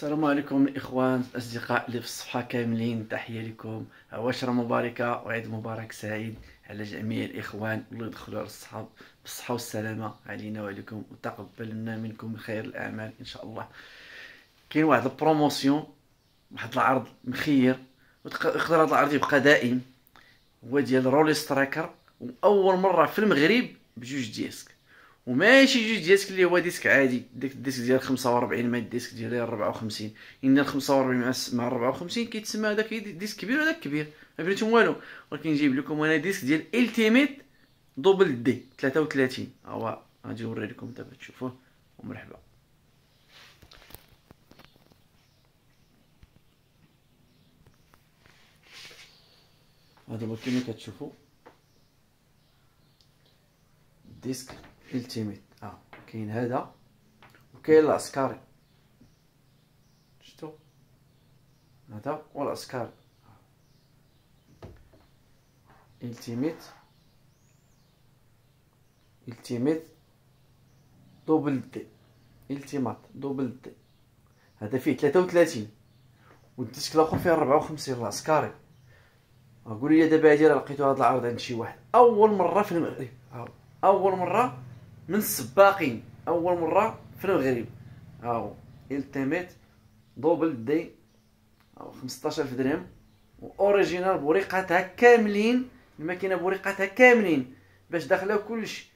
السلام عليكم الاخوان الاصدقاء اللي في الصفحة كاملين تحية لكم. عواشر مباركة وعيد مبارك سعيد على جميع الإخوان الله يدخلوا على الصحاب بالصحة والسلامة علينا وعليكم وتقبلنا منكم خير الأعمال إن شاء الله. كاين واحد ال promotion واحد العرض مخير ويقدر هذا العرض يبقى دائم هو ديال رولي سترايكر وأول مرة في المغرب بجوج disque. وماشي جوج disque اللي هو disque عادي. ديك ال disque ديال 45 مع ال disque ديال 54 إن ال 45 مع 54 كيتسمى هذاك disque كبير وهذاك كبير. ما بغيتهم والو. ولكن نجيب لكم أنا disque ديال التيميت double de 33 هو غادي نوري لكم دابا تشوفوه. ومرحبا. هذا هو كما كتشوفوا disque Ultimate آه كاين هذا. وكاين العسكري شفتو؟ هذا والعسكري Ultimate Ultimate double D Ultimate double D هذا فيه 33 وال disque الآخر فيه 54 العسكري قولي لي دابا هادي راه لقيتو هاد العرض عند شي واحد. أول مرة في المغرب. أول مرة من السباقين أول مرة في المغرب هاو Ultimate double D هاو 15000 درهم. و original بوريقاتها كاملين الماكينة بوريقاتها كاملين. باش داخله كلشي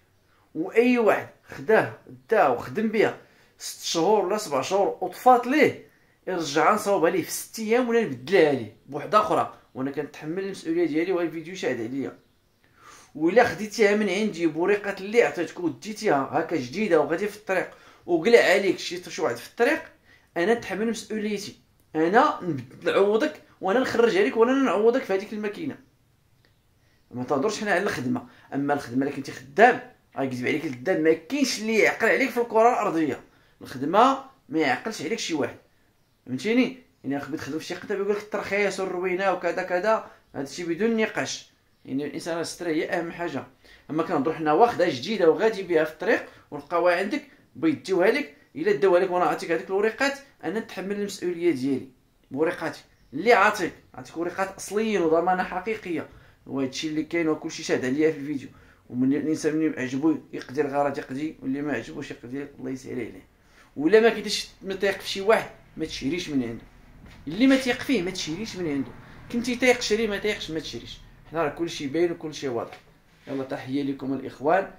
وأي واحد خداه داه وخدم بها ست شهور ولا سبع شهور وطفات ليه يرجعها نصاوبها ليه في ست أيام ولا نبدلها ليه بوحدة أخرى. وأنا كنتحمل المسؤولية ديالي وهاد الفيديو شاهد عليا. ولا خديتيها من عندي بوريقة اللي عطيتك وديتيها هكا جديدة وغادي في الطريق. وقلع عليك شي شي واحد في الطريق أنا نتحمل مسؤوليتي أنا نعوضك وأنا نخرج عليك وأنا نعوضك في هذيك الماكينة. ما تهضرش حنا على الخدمة. أما الخدمة اللي كنتي خدام غيكذب عليك الخدام. ما كاينش اللي يعقل عليك في الكرة الأرضية. الخدمة ما يعقلش عليك شي واحد. فهمتيني؟ يعني تخدم في شي قطع يقول لك الترخيص والروينة وكذا كذا هذا الشيء بدون نقاش. يعني الإنسان الستر هي أهم حاجة. أما كنهضروا حنا واخدة جديدة وغادي بها في الطريق ولقاوها عندك بيديوها لك إلا داوها لك وأنا عطيك هذيك الوريقات أنا نتحمل المسؤولية ديالي. بوريقاتي اللي عاطيك. عطيك وريقات أصليين وضمانة حقيقية. وهذا الشيء اللي كاين وكلشي شاهد عليا في الفيديو. ومن الإنسان اللي عجبو يقضي الغرض يقضي واللي ما عجبوش يقضي الله يسهل عليه. ولا ما كنتش متيق في شي واحد ما تشريش من عنده. اللي ما تيق فيه ما تشريش من عنده. كنتي تيق شري ما تيقش ما تشريش. حنا راه كلشي باين وكلشي واضح. يلا تحية لكم الإخوان.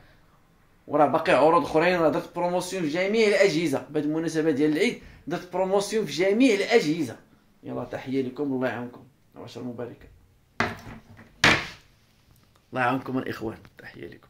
وراه باقي عروض أخرين راه درت promotion في جميع الأجهزة. بهذه المناسبة ديال العيد درت promotion في جميع الأجهزة. يلا تحية لكم الله يعاونكم. عشر مباركة. الله يعاونكم الإخوان. تحية لكم.